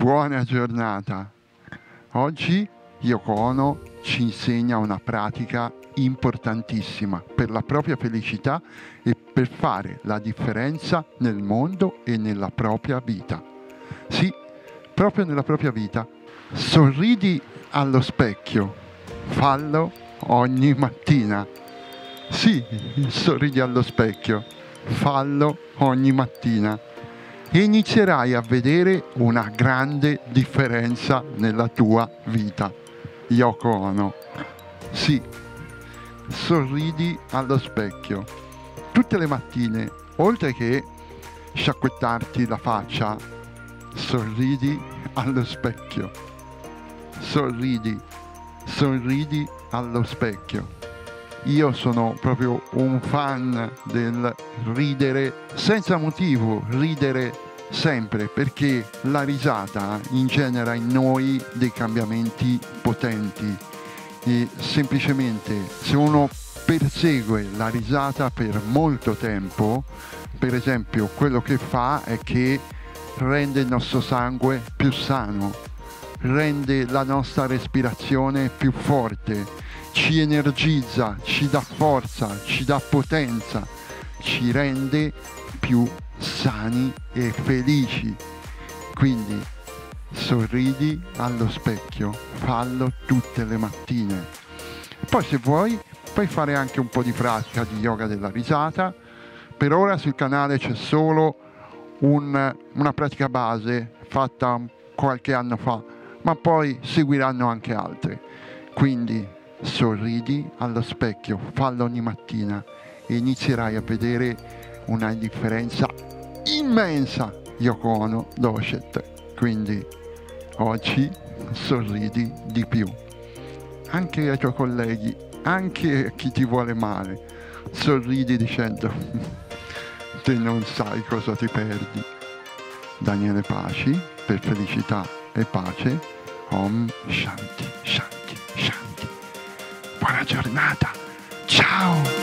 buona giornata. Oggi Yoko Ono ci insegna una pratica importantissima per la propria felicità e per fare la differenza nel mondo e nella propria vita. Sì, proprio nella propria vita. Sorridi allo specchio, fallo ogni mattina. Sì, sorridi allo specchio, fallo ogni mattina e inizierai a vedere una grande differenza nella tua vita. Yoko Ono. Sì, sorridi allo specchio. Tutte le mattine, oltre che sciacquettarti la faccia, sorridi allo specchio. Sorridi, sorridi allo specchio. Io sono proprio un fan del ridere senza motivo, ridere sempre perché la risata ingenera in noi dei cambiamenti potenti. E semplicemente se uno persegue la risata per molto tempo, per esempio quello che fa è che rende il nostro sangue più sano, rende la nostra respirazione più forte, ci energizza, ci dà forza, ci dà potenza, ci rende più sani e felici. Quindi sorridi allo specchio, fallo tutte le mattine. Poi se vuoi puoi fare anche un po' di pratica di yoga della risata. Per ora sul canale c'è solo un, una pratica base fatta qualche anno fa, ma poi seguiranno anche altre. Quindi sorridi allo specchio, fallo ogni mattina e inizierai a vedere una differenza immensa. Yoko Ono Doshet. Quindi oggi sorridi di più. Anche ai tuoi colleghi, anche a chi ti vuole male, sorridi dicendo te non sai cosa ti perdi. Daniele Paci, per felicità e pace, Om Shanti giornata, ciao!